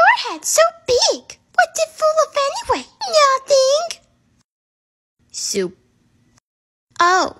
your head so big? What's it full of anyway? Nothing. Soup. Oh.